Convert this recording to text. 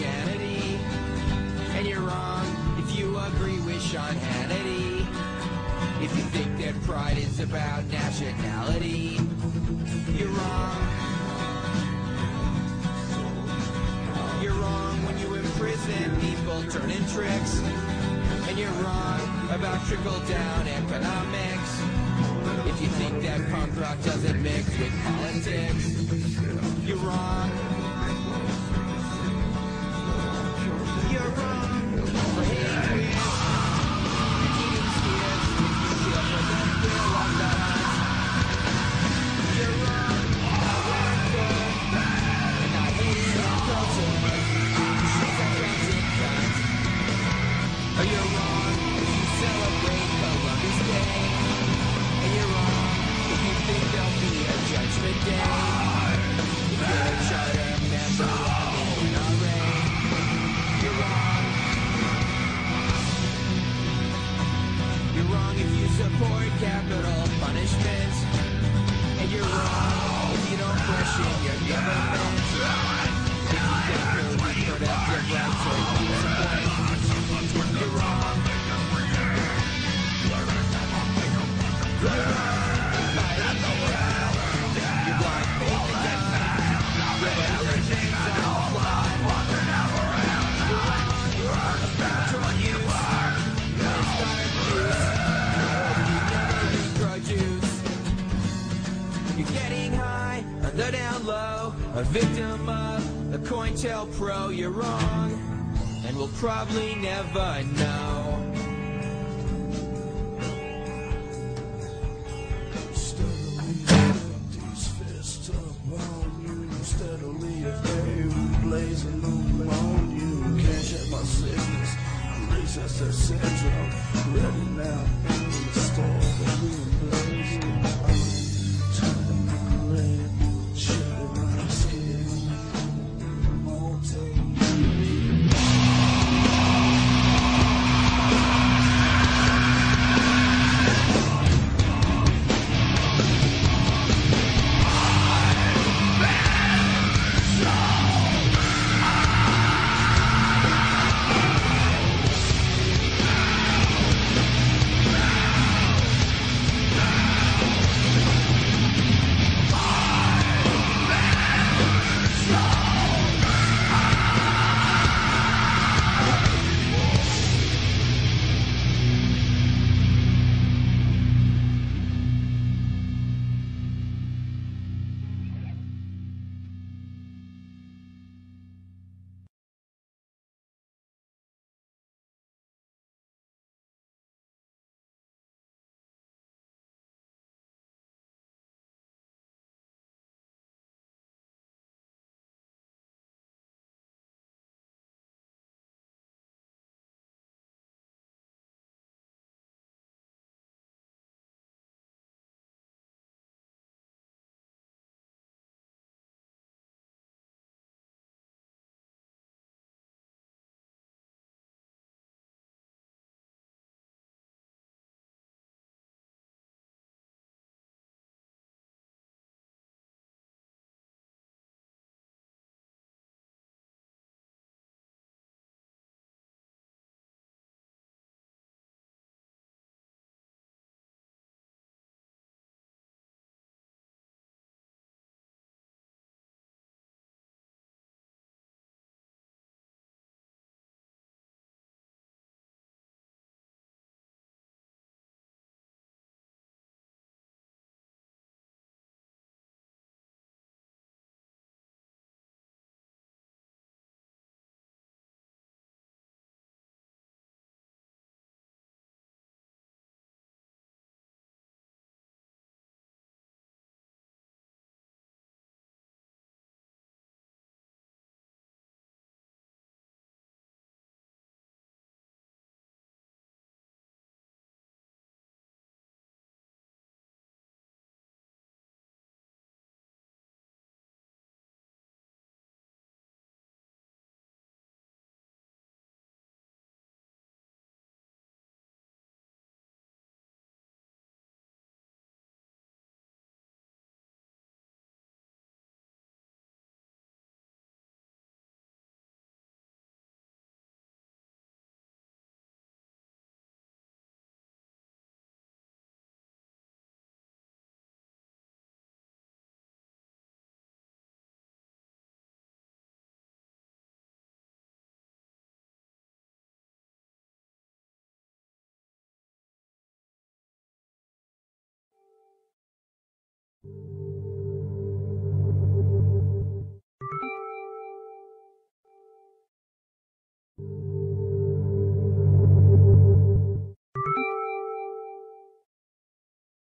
Christianity. And you're wrong if you agree with Sean Hannity. If you think that pride is about nationality, you're wrong. You're wrong when you imprison people turning tricks. And you're wrong about trickle-down economics. If you think that punk rock doesn't mix with politics, you're wrong. Don't victim of the COINTELPRO. You're wrong, and we'll probably never know. Steadily lift these fists upon you. Steadily a loom on you. Can't shake my sickness. Recess syndrome. Ready now.